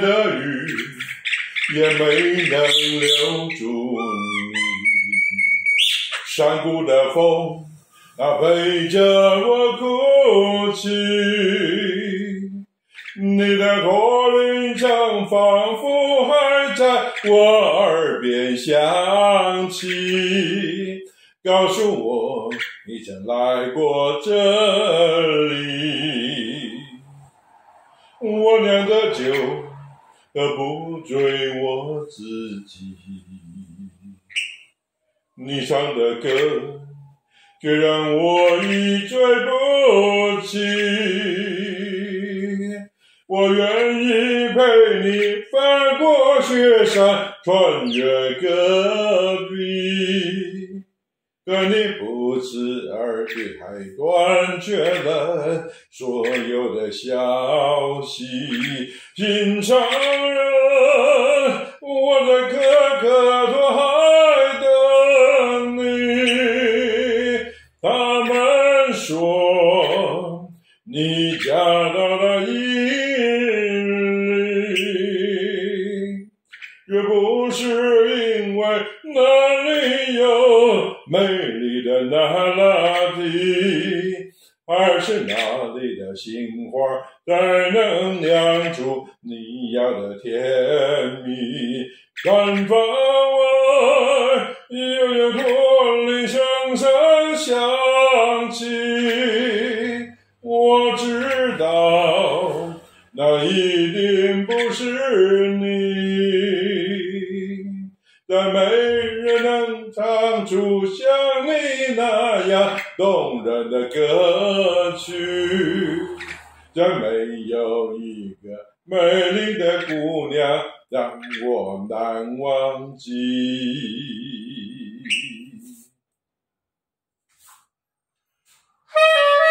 的雨也没能留住你，山谷的风它陪着我哭泣，你的驼铃声仿佛还在我耳边响起，告诉我你曾来过这里。我酿的酒，喝不醉我自己。你唱的歌，却让我一醉不起。我愿意陪你翻过雪山，穿越戈壁。可你不知而别，还断绝了所有的消息。平常人，我的哥哥丽的那拉蒂，而是那里的杏花才能酿出你要的甜蜜。远方外，悠悠驼铃声声响起，我知道那一定不是你。但没人能唱出动人的歌曲再没有一个美丽的姑娘让我难忘记。